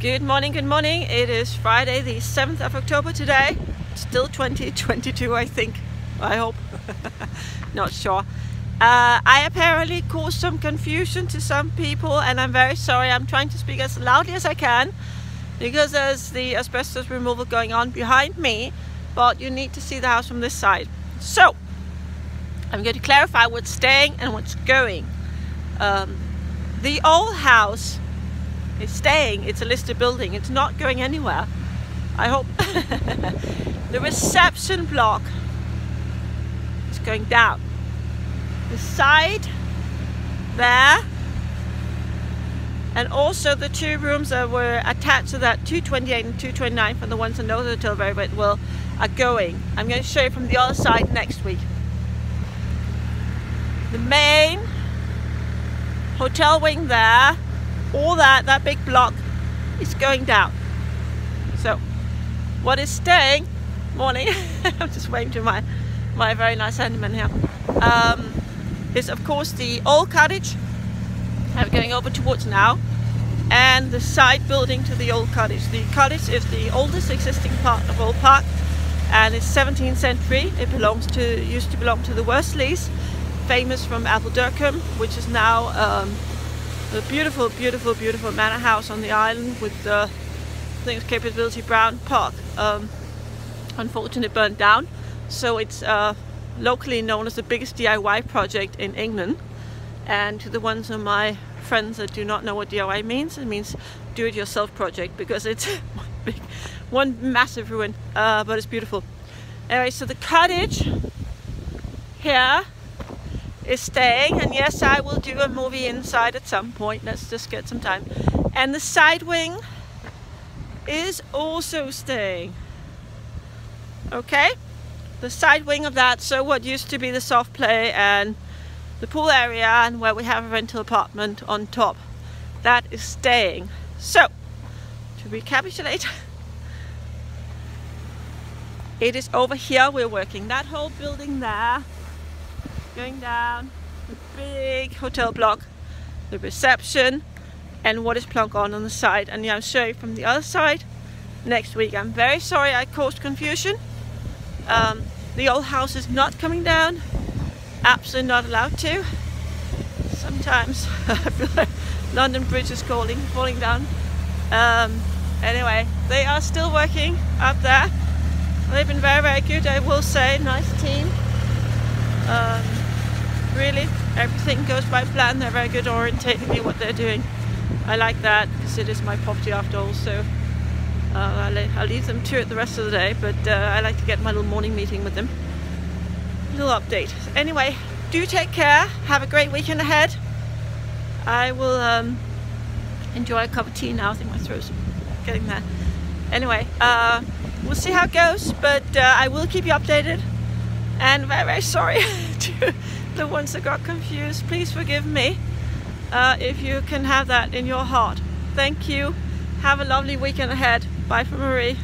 Good morning, good morning. It is Friday, the 7th of October today. Still 2022, I think. I hope. Not sure. Uh, I apparently caused some confusion to some people, and I'm very sorry. I'm trying to speak as loudly as I can because there's the asbestos removal going on behind me, but you need to see the house from this side. So, I'm going to clarify what's staying and what's going. Um, the old house is staying. It's a listed building. It's not going anywhere. I hope. the reception block is going down. The side there and also the two rooms that were attached to that 228 and 229 from the ones in Northern Hotel very well are going. I'm going to show you from the other side next week. The main hotel wing there all that, that big block is going down. So what is staying, morning, I'm just waving to my, my very nice handyman here, um, is of course the old cottage, I'm going over towards now, and the side building to the old cottage. The cottage is the oldest existing part of Old Park and it's 17th century. It belongs to, used to belong to the Worsleys, famous from Appuldurcombe, which is now um, a beautiful, beautiful, beautiful manor house on the island with the, I think it's Capability Brown Park. Um, unfortunately burned down. So it's uh, locally known as the biggest DIY project in England. And to the ones of my friends that do not know what DIY means, it means do-it-yourself project because it's one big, one massive ruin, uh, but it's beautiful. Anyway, so the cottage here is staying and yes I will do a movie inside at some point. Let's just get some time. And the side wing is also staying. Okay? The side wing of that so what used to be the soft play and the pool area and where we have a rental apartment on top that is staying. So to recapitulate it is over here. We're working that whole building there going down the big hotel block, the reception, and what is plunk on on the side. And I'll show you from the other side next week. I'm very sorry I caused confusion. Um, the old house is not coming down. Absolutely not allowed to. Sometimes I feel like London Bridge is calling, falling down. Um, anyway, they are still working up there. They've been very, very good, I will say. Nice team. Um, everything goes by plan. They're very good at orientating me what they're doing. I like that because it is my property after all so uh, I'll, I'll, leave them to it the rest of the day but uh, I like to get my little morning meeting with them. Little update. Anyway do take care. Have a great weekend ahead. I will um, enjoy a cup of tea now. I think my throat's getting there. Anyway uh, we'll see how it goes but uh, I will keep you updated. And very very sorry to the ones that got confused, please forgive me uh, if you can have that in your heart. Thank you. Have a lovely weekend ahead. Bye from Marie.